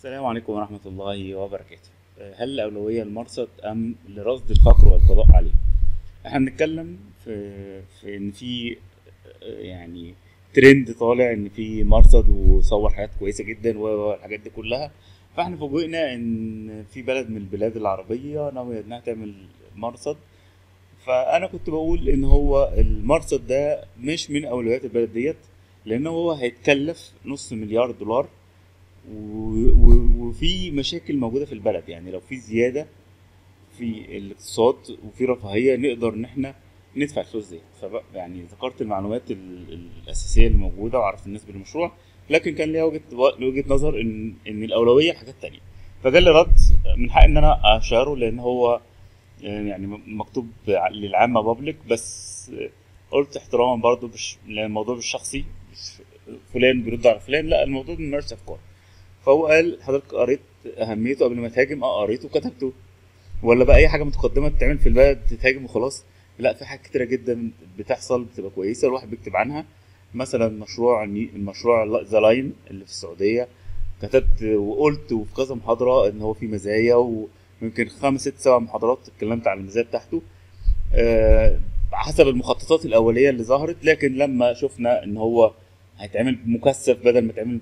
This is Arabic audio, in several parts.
السلام عليكم ورحمة الله وبركاته. هل الأولوية للمرصد أم لرصد الفقر والقضاء عليه؟ إحنا بنتكلم في في إن في يعني ترند طالع إن في مرصد وصور حاجات كويسة جدا والحاجات دي كلها. فإحنا فوجئنا إن في بلد من البلاد العربية ناوية إنها تعمل مرصد. فأنا كنت بقول إن هو المرصد ده مش من أولويات البلد ديت لأن هو هيتكلف نص مليار دولار وفي مشاكل موجودة في البلد. يعني لو في زيادة في الاقتصاد وفي رفاهية نقدر إن إحنا ندفع الفلوس دي يعني ذكرت المعلومات ال- الأساسية اللي موجودة وعرفت الناس بالمشروع لكن كان ليها وجهة وجهة نظر ان إن الأولوية حاجات تانية. فجالي رد من حق إن أنا أشاره لأن هو يعني مكتوب للعامة public بس قلت احتراما بش... لأن الموضوع مش شخصي مش فلان بيرد على فلان لا الموضوع من ممارسه افكار فهو قال حضرتك قريت أهميته قبل ما تهاجم؟ آه قريته وكتبته. ولا بقى أي حاجة متقدمة تتعمل في البلد تتهاجم وخلاص؟ لا في حاجات كتيرة جدا بتحصل بتبقى كويسة الواحد بيكتب عنها. مثلا مشروع المشروع ذا لاين اللي في السعودية. كتبت وقلت وفي كذا محاضرة إن هو في مزايا ويمكن خمس ست سبع محاضرات اتكلمت عن المزايا بتاعته. آه، حسب المخططات الأولية اللي ظهرت لكن لما شفنا إن هو هيتعمل مكثف بدل ما يتعمل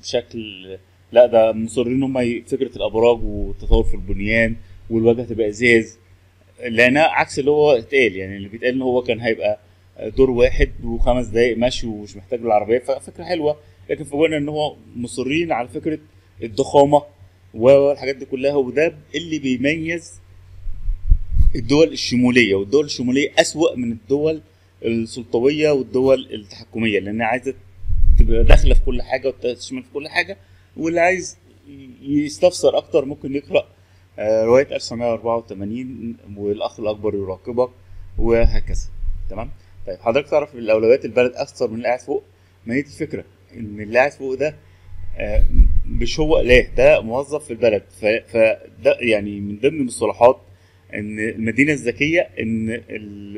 بشكل لا ده مصرين ان هم فكرة الأبراج والتطور في البنيان والواجهة تبقى إزاز لانها عكس اللي هو اتقال يعني اللي بيتقال إن هو كان هيبقى دور واحد وخمس دقايق مشي ومش محتاج العربيه ففكره حلوة. لكن فوجئنا إن هو مصرين على فكرة الضخامة والحاجات دي كلها وده اللي بيميز الدول الشمولية والدول الشمولية أسوأ من الدول السلطوية والدول التحكمية لأن عايزة تبقى داخلة في كل حاجة وتشمل في كل حاجة. واللي عايز يستفسر أكتر ممكن يقرأ آه، رواية 1984 والأخ الأكبر يراقبك وهكذا. تمام؟ طيب حضرتك تعرف الأولويات البلد أكثر من اللي قاعد فوق؟ ما هي دي الفكرة إن اللي قاعد فوق ده آه، مش هو اله ده موظف في البلد. فده يعني من ضمن المصطلحات إن المدينة الذكية إن ال-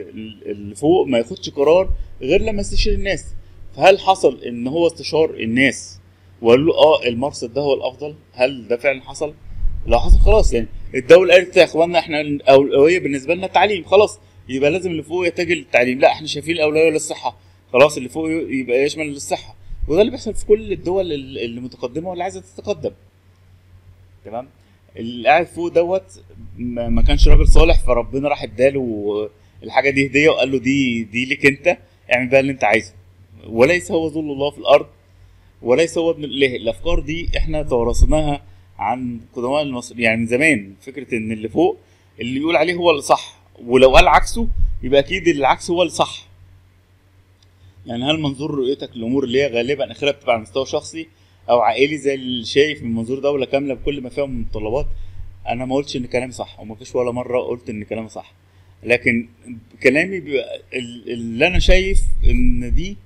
ال- اللي فوق ما ياخدش قرار غير لما يستشير الناس. فهل حصل إن هو استشار الناس وقال له آه المرصد ده هو الأفضل. هل ده فعلا حصل؟ لو حصل. خلاص يعني الدولة قالت يا اخوانا إحنا الأولوية بالنسبة لنا التعليم. خلاص يبقى لازم اللي فوق يتجه للتعليم. لا إحنا شايفين الأولوية للصحة. خلاص اللي فوق يبقى يشمل للصحة. وده اللي بيحصل في كل الدول ال- اللي متقدمة واللي عايزة تتقدم. تمام؟ اللي قاعد فوق دوت ما كانش راجل صالح فربنا راح اداله الحاجة دي هدية وقال له دي دي ليك أنت. اعمل بقى اللي أنت عايزه. وليس هو ذل الله في الأرض. وليس هو ابن الإله. الأفكار دي إحنا توارثناها عن قدماء المصريين يعني من زمان. فكرة إن اللي فوق اللي يقول عليه هو اللي صح ولو قال عكسه يبقى أكيد العكس هو اللي صح يعني هل منظور رؤيتك للامور اللي هي غالبا اخرها بتبقى على مستوى شخصي أو عائلي زي اللي شايف من منظور دولة كاملة بكل ما فيها من متطلبات؟ أنا ما قلتش إن كلامي صح وما فيش ولا مرة قلت إن كلامي صح. لكن كلامي بيبقى ال- اللي أنا شايف إن دي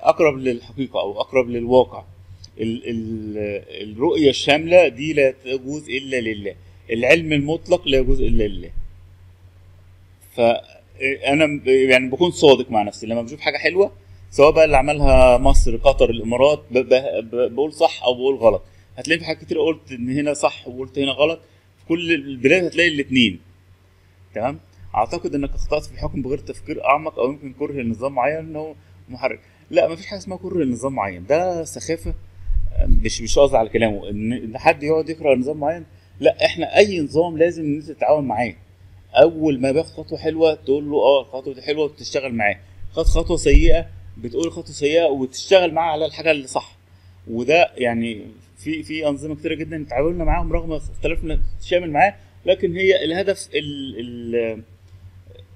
أقرب للحقيقة أو أقرب للواقع. ال- ال- الرؤية الشاملة دي لا تجوز إلا لله. العلم المطلق لا يجوز إلا لله. فانا يعني بكون صادق مع نفسي. لما بشوف حاجة حلوة سواء بقى اللي عملها مصر قطر الإمارات بقول صح أو بقول غلط. هتلاقي في حاجات كتير قلت إن هنا صح وقلت هنا غلط. في كل البلاد هتلاقي الاثنين تمام؟ أعتقد إنك اخطات في الحكم بغير تفكير أعمق أو يمكن كره لنظام معين إنه محرك. لا مفيش حاجة اسمها كره لنظام معين. ده سخافة. مش مش قصدي على كلامه. إن حد يقعد يكره نظام معين. لا إحنا أي نظام لازم أنت تتعاون معاه. أول ما باخد خطوة حلوة تقول له آه الخطوة دي حلوة وتشتغل معاه. خد خطوة سيئة بتقول خطوة سيئة وتشتغل معاه على الحاجة اللي صح. وده يعني في في أنظمة كتيرة جدا تعاملنا معاهم رغم اختلافنا الشامل معاه. لكن هي الهدف ال ال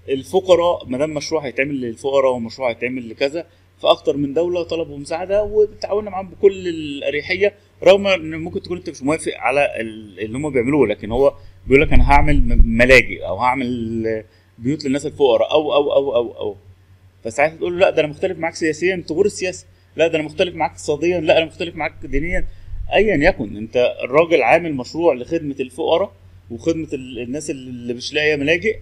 الفقراء ما دام مشروع هيتعمل للفقراء ومشروع هيتعمل لكذا فأكتر من دولة طلبوا مساعدة وتعاوننا معاهم بكل الأريحية رغم إن ممكن تكون أنت مش موافق على ال- اللي هم بيعملوه لكن هو بيقول لك أنا هعمل ملاجئ أو هعمل بيوت للناس الفقراء أو أو أو أو أو. فساعتها تقول له لا ده أنا مختلف معاك سياسيا تغور السياسة. لا ده أنا مختلف معاك اقتصاديا لا أنا مختلف معاك دينيا. ايا يكن أنت الراجل عامل مشروع لخدمة الفقراء وخدمة ال- الناس اللي مش لاقية ملاجئ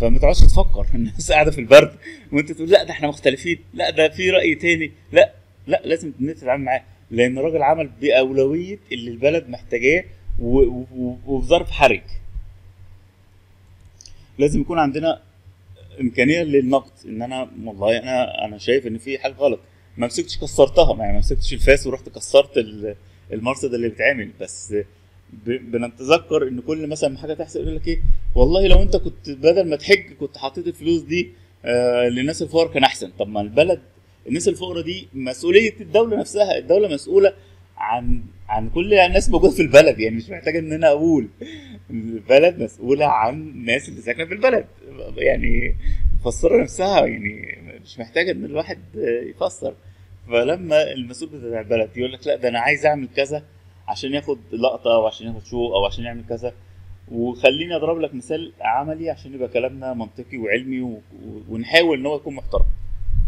فما تقعدش تفكر. الناس قاعدة في البرد وانت تقول لا ده إحنا مختلفين لا ده في رأي تاني لا لا لازم تتعامل معاه. لأن الراجل عمل بأولوية اللي البلد محتاجاه وفي ظرف حرج. لازم يكون عندنا إمكانية للنقد. إن أنا والله أنا أنا شايف إن في حاجة غلط. ما مسكتش كسرتها. يعني ما مسكتش الفاس ورحت كسرت ال- المرصد اللي بيتعمل. بس بنتذكر إن كل مثلا حاجة تحصل يقول لك إيه؟ والله لو انت كنت بدل ما تحج كنت حطيت الفلوس دي آه للناس الفقراء كان أحسن. طب ما البلد الناس الفقراء دي مسؤولية الدولة نفسها الدولة مسؤولة عن عن كل الناس موجودة في البلد. يعني مش محتاج إن أنا أقول. البلد مسؤولة عن الناس اللي ساكنة في البلد. يعني مفسره نفسها يعني مش محتاجة إن الواحد يفسر. فلما المسؤول بتاع البلد يقول لك لا ده أنا عايز أعمل كذا عشان ياخد لقطة أو عشان ياخد شو أو عشان يعمل كذا. وخليني اضرب لك مثال عملي عشان يبقى كلامنا منطقي وعلمي و... ونحاول إن هو يكون محترم.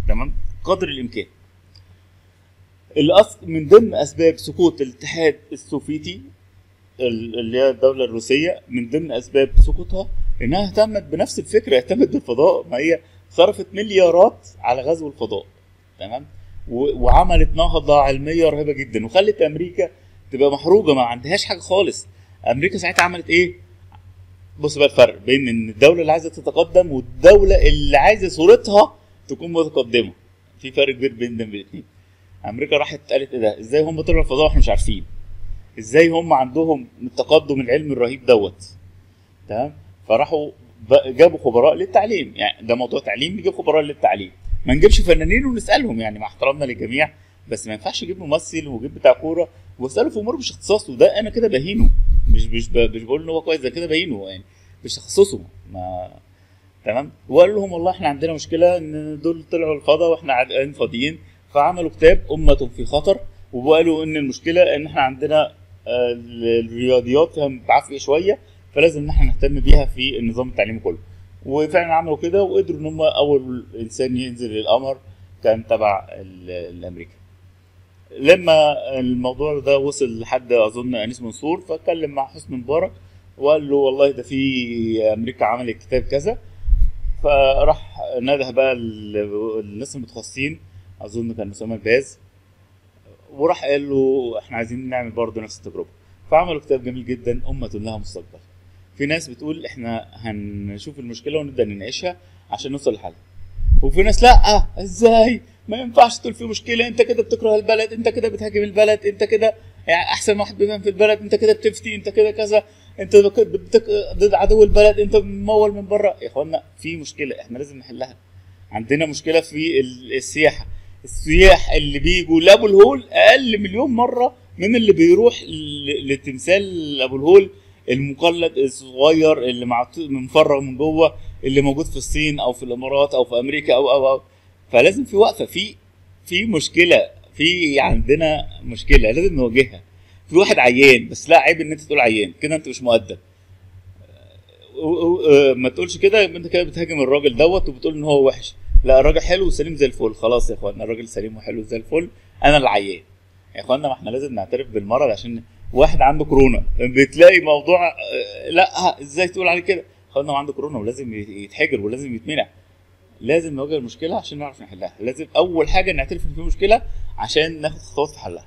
تمام؟ قدر الإمكان. الأصل من ضمن أسباب سقوط الاتحاد السوفيتي ال- اللي هي الدولة الروسية من ضمن أسباب سقوطها إنها اهتمت بنفس الفكرة اهتمت بالفضاء ما هي صرفت مليارات على غزو الفضاء. تمام؟ و- وعملت نهضة علمية رهيبة جدا وخلت أمريكا تبقى محروجه ما عندهاش حاجة خالص. أمريكا ساعتها عملت إيه؟ بص بقى الفرق بين إن الدولة اللي عايزة تتقدم والدولة اللي عايزة صورتها تكون متقدمة. في فرق كبير بين الاثنين أمريكا راحت قالت إيه ده؟ إزاي هم طلعوا الفضاء وإحنا مش عارفين؟ إزاي هم عندهم التقدم العلمي الرهيب دوت؟ تمام؟ فراحوا جابوا خبراء للتعليم. يعني ده موضوع تعليم نجيب خبراء للتعليم. ما نجيبش فنانين ونسألهم يعني مع احترامنا للجميع بس ما ينفعش أجيب ممثل واجيب بتاع كورة واساله في امور مش اختصاصه ده أنا كده بهينه. مش مش مش بقول إن هو كويس ده كده بهينه يعني مش تخصصه ما تمام؟ وقال لهم والله إحنا عندنا مشكلة إن دول طلعوا الفضاء وإحنا قاعدين فاضيين فعملوا كتاب أمة في خطر وقالوا إن المشكلة إن إحنا عندنا آه، الرياضيات فيها بعافيه شوية فلازم إن إحنا نهتم بيها في النظام التعليمي كله. وفعلا عملوا كده وقدروا إن هم أول إنسان ينزل للقمر كان تبع ال- الأمريكا. لما الموضوع ده وصل لحد أظن أنيس منصور فاتكلم مع حسني مبارك وقال له والله ده في أمريكا عملت كتاب كذا. فراح نده بقى ال- الناس المتخصصين أظن كان أسامة الباز وراح قال له إحنا عايزين نعمل برضه نفس التجربة. فعملوا كتاب جميل جدا أمة لها مستقبل. في ناس بتقول إحنا هنشوف المشكلة ونبدأ نناقشها عشان نوصل لحل. وفي ناس لأ إزاي؟ ما ينفعش تقول في مشكلة. انت كده بتكره البلد انت كده بتهاجم البلد انت كده يعني أحسن واحد بيفهم في البلد انت كده بتفتي انت كده كذا. انت بتك... ضد عدو البلد انت ممول من بره يا إخوانا في مشكلة إحنا لازم نحلها. عندنا مشكلة في ال- السياحة. السياح اللي بيجوا لأبو الهول أقل مليون مرة من اللي بيروح لتمثال أبو الهول المقلد الصغير اللي مفرغ من جوه اللي موجود في الصين أو في الإمارات أو في أمريكا أو أو أو. فلازم في وقفة في في مشكلة في عندنا مشكلة لازم نواجهها. في واحد عيان بس لا عيب إن أنت تقول عيان كده أنت مش مؤدب. ما تقولش كده أنت كده بتهاجم الراجل دوت وبتقول إن هو وحش. لا الراجل حلو وسليم زي الفل. خلاص يا اخوانا الراجل سليم وحلو زي الفل. أنا العيان. يا اخوانا ما إحنا لازم نعترف بالمرض عشان واحد عنده كورونا. بتلاقي موضوع آه، لا إزاي تقول عليه كده؟ اخوانا عنده كورونا ولازم يتحجر ولازم يتمنع. لازم نواجه المشكلة عشان نعرف نحلها. لازم أول حاجة نعترف إن في مشكلة عشان ناخد خطوات في حلها.